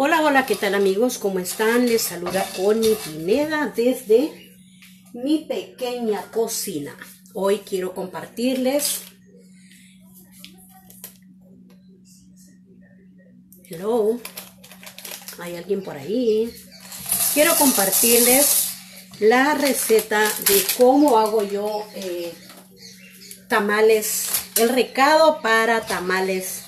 Hola, hola, ¿qué tal amigos? ¿Cómo están? Les saluda Connie Pineda desde mi pequeña cocina. Hoy quiero compartirles. Hello. ¿Hay alguien por ahí? Quiero compartirles la receta de cómo hago yo eh, tamales, el recado para tamales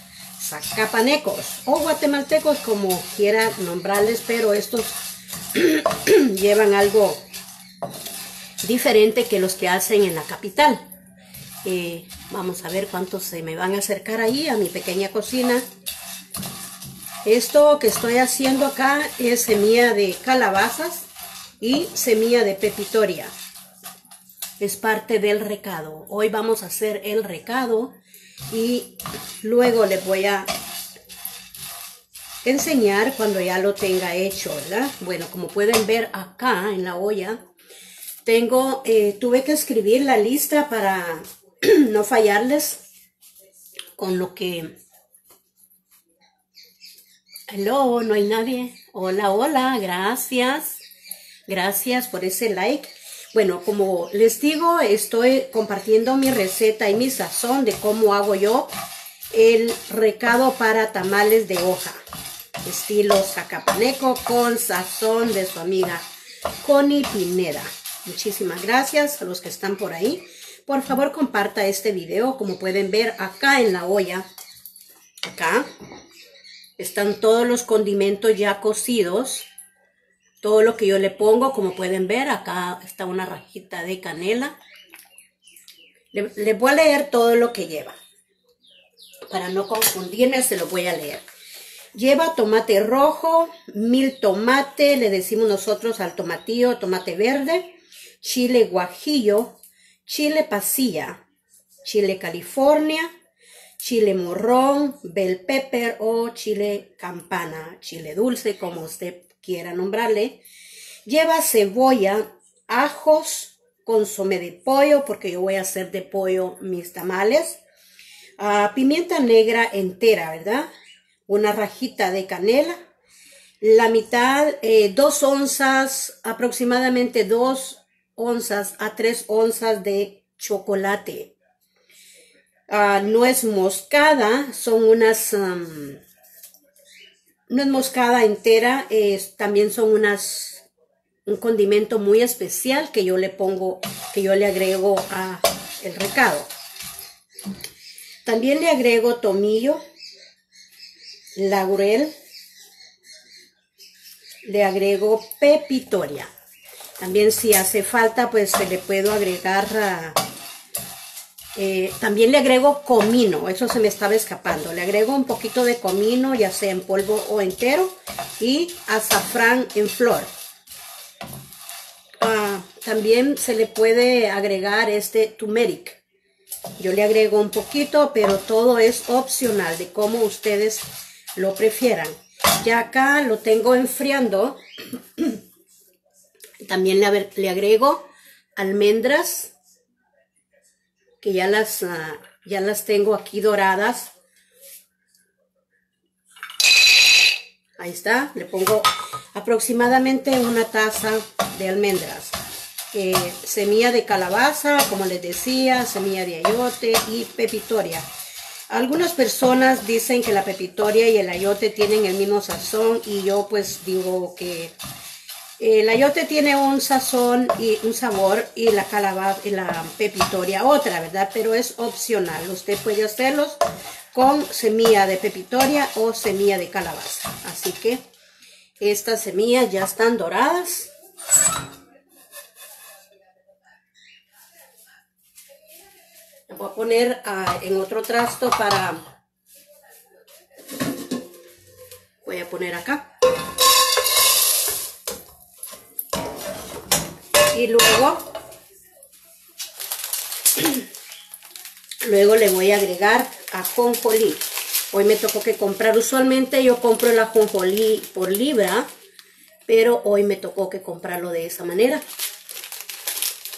zacapanecos o guatemaltecos como quiera nombrarles, pero estos llevan algo diferente que los que hacen en la capital. Eh, vamos a ver cuántos se me van a acercar ahí a mi pequeña cocina. Esto que estoy haciendo acá es semilla de calabazas y semilla de pepitoria. Es parte del recado. Hoy vamos a hacer el recado y luego les voy a enseñar cuando ya lo tenga hecho, ¿verdad? Bueno, como pueden ver acá en la olla, tengo, eh, tuve que escribir la lista para no fallarles con lo que... Hello, no hay nadie. Hola, hola, gracias. Gracias por ese like. Bueno, como les digo, estoy compartiendo mi receta y mi sazón de cómo hago yo el recado para tamales de hoja. Estilo zacapaneco con sazón de su amiga Connie Pineda. Muchísimas gracias a los que están por ahí. Por favor, comparta este video. Como pueden ver acá en la olla, acá, están todos los condimentos ya cocidos todo lo que yo le pongo, como pueden ver, acá está una rajita de canela. Le, voy a leer todo lo que lleva. Para no confundirme, se lo voy a leer. Lleva tomate rojo, mil tomate, le decimos nosotros al tomatillo, tomate verde, chile guajillo, chile pasilla, chile california, chile morrón, bell pepper o chile campana, chile dulce, como usted quiera nombrarle. Lleva cebolla, ajos, consomé de pollo, porque yo voy a hacer de pollo mis tamales. Ah, pimienta negra entera, ¿verdad? Una rajita de canela. La mitad, eh, dos onzas, aproximadamente dos onzas a tres onzas de chocolate. Uh, nuez moscada, son unas es moscada entera también son unas un condimento muy especial que yo le pongo, que yo le agrego a el recado. También le agrego tomillo, laurel, le agrego pepitoria. También si hace falta, pues se le puedo agregar eh, también le agrego comino, eso se me estaba escapando. Le agrego un poquito de comino, ya sea en polvo o entero, y azafrán en flor. Ah, también se le puede agregar este turmeric. Yo le agrego un poquito, pero todo es opcional de cómo ustedes lo prefieran. Ya acá lo tengo enfriando. También le, le agrego almendras que ya las, ah, ya las tengo aquí doradas. Ahí está, le pongo aproximadamente una taza de almendras. Eh, semilla de calabaza, como les decía, semilla de ayote y pepitoria. Algunas personas dicen que la pepitoria y el ayote tienen el mismo sazón y yo pues digo que el ayote tiene un sazón y un sabor y la calabaza la pepitoria otra, ¿verdad? Pero es opcional. Usted puede hacerlos con semilla de pepitoria o semilla de calabaza. Así que estas semillas ya están doradas. voy a poner ah, en otro trasto para... Voy a poner acá. Y luego luego le voy a agregar ajonjolí. Hoy me tocó que comprar. Usualmente yo compro el ajonjolí por libra pero hoy me tocó que comprarlo de esa manera.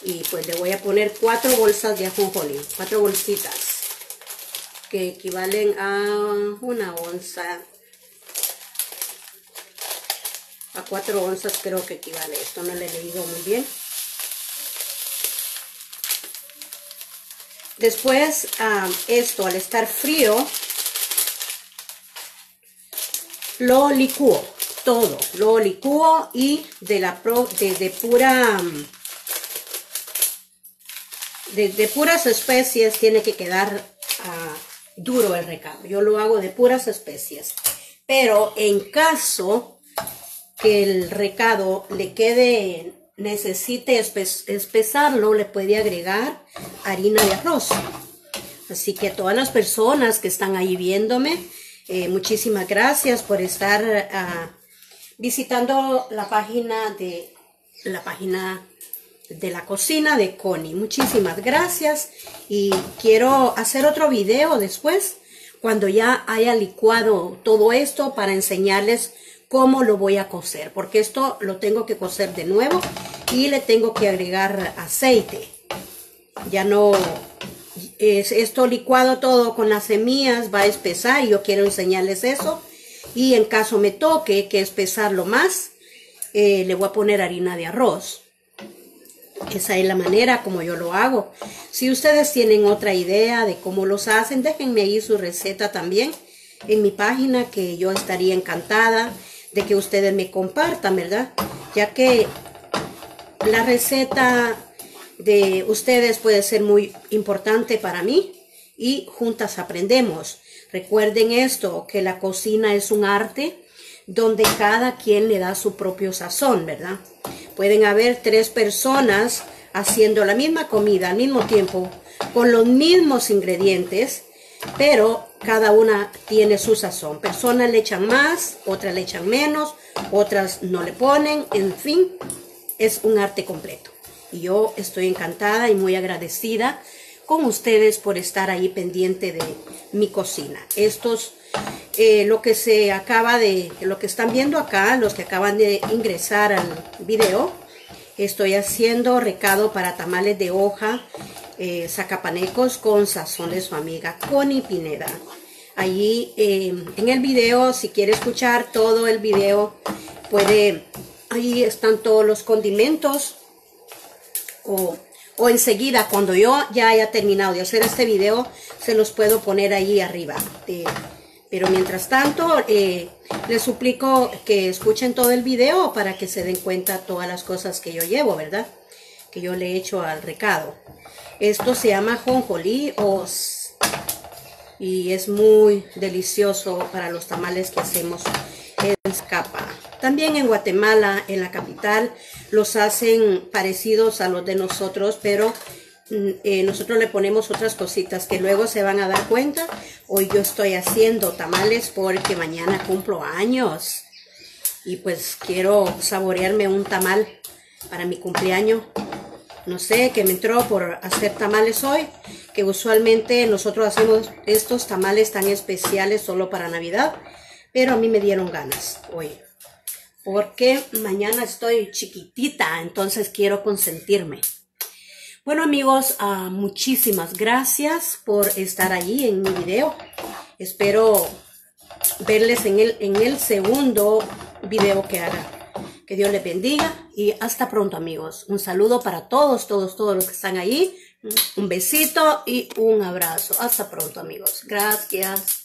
Y pues le voy a poner cuatro bolsas de ajonjolí cuatro bolsitas que equivalen a una onza A 4 onzas creo que equivale. Esto, no lo he leído muy bien. Después, ah, esto al estar frío, lo licúo todo, lo licúo y de la de, pura de, puras especies tiene que quedar ah, duro el recado. Yo lo hago de puras especies. Pero en caso que el recado le quede, necesite espesarlo, le puede agregar harina de arroz. Así que todas las personas que están ahí viéndome, eh, muchísimas gracias por estar ah, visitando la página de la página de la cocina de Connie. Muchísimas gracias y quiero hacer otro video después cuando ya haya licuado todo esto para enseñarles cómo lo voy a cocer porque esto lo tengo que cocer de nuevo y le tengo que agregar aceite ya no es esto licuado todo con las semillas va a espesar yo quiero enseñarles eso y en caso me toque que espesarlo más eh, le voy a poner harina de arroz esa es la manera como yo lo hago. Si ustedes tienen otra idea de cómo los hacen, déjenme ahí su receta también en mi página que yo estaría encantada de que ustedes me compartan, ¿verdad? Ya que la receta de ustedes puede ser muy importante para mí y juntas aprendemos. Recuerden esto, que la cocina es un arte donde cada quien le da su propio sazón, ¿verdad? Pueden haber tres personas haciendo la misma comida al mismo tiempo, con los mismos ingredientes, pero cada una tiene su sazón. Personas le echan más, otras le echan menos, otras no le ponen, en fin, es un arte completo. Y yo estoy encantada y muy agradecida con ustedes por estar ahí pendiente de mi cocina. Estos, eh, lo que se acaba de, lo que están viendo acá, los que acaban de ingresar al video, estoy haciendo recado para tamales de hoja, eh, sacapanecos con sazón de su amiga Connie Pineda. Allí eh, en el video, si quiere escuchar todo el video, puede, ahí están todos los condimentos. O o enseguida cuando yo ya haya terminado de hacer este video se los puedo poner ahí arriba pero mientras tanto eh, les suplico que escuchen todo el video para que se den cuenta todas las cosas que yo llevo verdad que yo le he hecho al recado. Esto se llama jonjolí os y es muy delicioso para los tamales que hacemos en capa también en Guatemala, en la capital, los hacen parecidos a los de nosotros, pero mm, eh, nosotros le ponemos otras cositas que luego se van a dar cuenta. Hoy yo estoy haciendo tamales porque mañana cumplo años y pues quiero saborearme un tamal para mi cumpleaños. No sé, que me entró por hacer tamales hoy, que usualmente nosotros hacemos estos tamales tan especiales solo para Navidad, pero a mí me dieron ganas hoy porque mañana estoy chiquitita, entonces quiero consentirme. Bueno amigos, uh, muchísimas gracias por estar allí en mi video. Espero verles en el, en el segundo video que haga. Que Dios les bendiga y hasta pronto amigos. Un saludo para todos, todos, todos los que están ahí. Un besito y un abrazo. Hasta pronto amigos. Gracias.